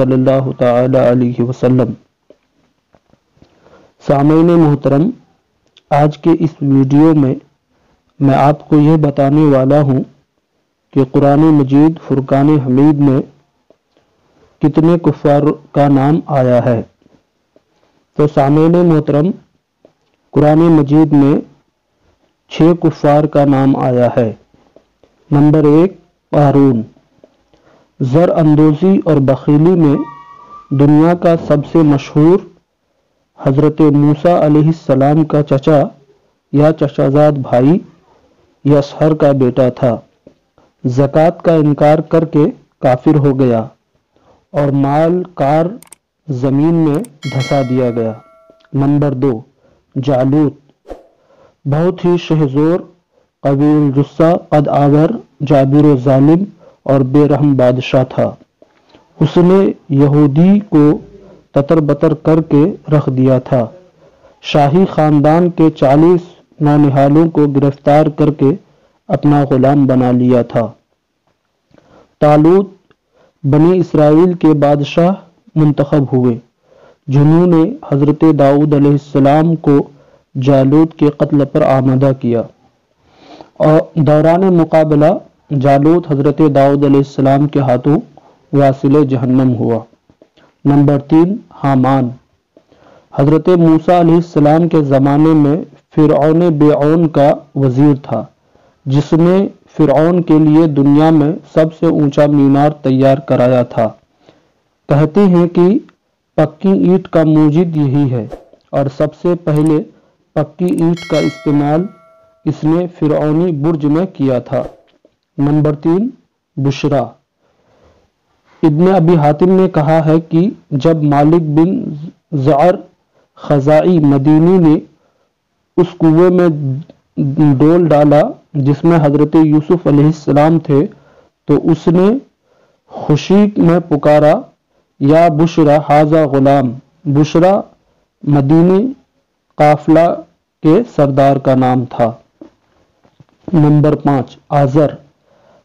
सल्लल्लाहु अलैहि वसल्लम। सामईन मोहतरम, आज के इस वीडियो में मैं आपको यह बताने वाला हूँ कि कुरान मजीद फुरकान हमीद में कितने कुफ़ार का नाम आया है। तो सामैन मोहतरम, कुरान मजीद में छः कुफ़ार का नाम आया है। नंबर एक कारून ज़र अंदोज़ी और बखीली में दुनिया का सबसे मशहूर हज़रत मूसा अलैहिस्सलाम का चचा या चचाजाद भाई या यसहर का बेटा था। ज़कात का इनकार करके काफिर हो गया और माल कार ज़मीन में धसा दिया गया। नंबर दो, जालूत। बहुत ही शहजोर, कबील जुस्सा कद आवर जाबिर जालिम और बेरहम बादशाह था। उसने यहूदी को ततर बतर करके रख दिया था। शाही खानदान के चालीस नौनिहालों को गिरफ़्तार करके अपना गुलाम बना लिया था। तालूत बनी इसराइल के बादशाह मुंतखब हुए, जिन्होंने हज़रत दाऊद अलैहिस्सलाम को जालूद के कत्ल पर आमदा किया। और दौरान मुकाबला जालूद हज़रत दाऊद अलैहिस्सलाम के हाथों वासिल जहन्नम हुआ। नंबर तीन, हामान। हज़रत मूसा अलैहिस्सलाम के ज़माने में फ़िरौन बेऔन का वज़ीर था, जिसने फ़िरौन के लिए दुनिया में सबसे ऊँचा मीनार तैयार कराया था। कहते हैं कि पक्की ईंट का मूजिद यही है और सबसे पहले पक्की ईंट का इस्तेमाल इसने फ़िरौनी बुर्ज में किया था। नंबर तीन, बुशरा। इब्न अबी हातिम ने कहा है कि जब मालिक बिन ज़ार खजाई मदीनी ने उस कुएँ में डोल डाला, जिसमें हज़रत यूसुफ अलैहिस्सलाम थे तो उसने खुशी में पुकारा, या बुशरा, हाजा गुलाम, बुशरा मदीनी काफला के सरदार का नाम था। नंबर पाँच, आज़र।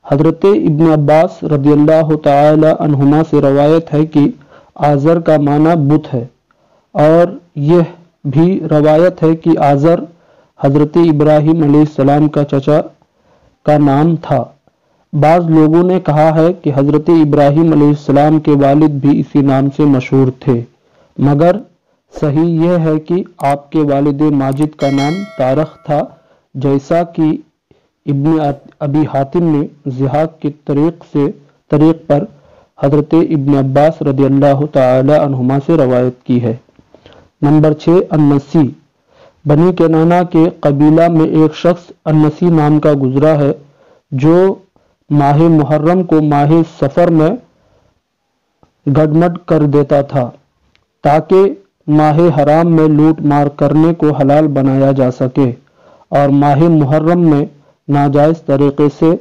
हज़रत इब्न अब्बास रदियल्लाहु ताला से रवायत है कि आज़र का माना बुत है। और यह भी रवायत है कि आज़र हज़रत इब्राहिम अलैहिस्सलाम का चचा का नाम था। बाज़ लोगों ने कहा है कि हज़रत इब्राहिम अलैहिस्सलाम के वालिद भी इसी नाम से मशहूर थे। मगर सही यह है कि आपके वालिद माजिद का नाम तारख था, जैसा कि इब्न अबी हातिम ने जिहाक के तरीक से, तरीक पर हज़रत इब्न अब्बास रदियल्लाहु ताला अन्हुमा से रवायत की है। नंबर छः, अन्नसी। बनी के नाना के कबीला में एक शख्स अन्नसी नाम का गुजरा है, जो माह मुहर्रम को माह सफ़र में गडमड कर देता था, ताकि माह हराम में लूट मार करने को हलाल बनाया जा सके, और माह मुहर्रम में नाजायज़ तरीके से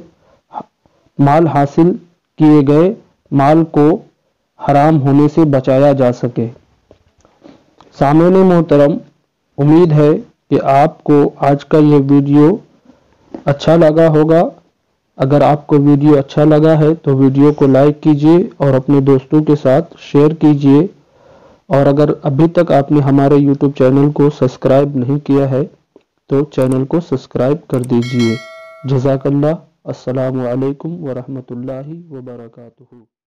माल हासिल किए गए माल को हराम होने से बचाया जा सके। सामने मोहतरम, उम्मीद है कि आपको आज का यह वीडियो अच्छा लगा होगा। अगर आपको वीडियो अच्छा लगा है तो वीडियो को लाइक कीजिए और अपने दोस्तों के साथ शेयर कीजिए। और अगर अभी तक आपने हमारे यूट्यूब चैनल को सब्सक्राइब नहीं किया है तो चैनल को सब्सक्राइब कर दीजिए। जजाकल्ला असलकम वरहमल वबरकातुहू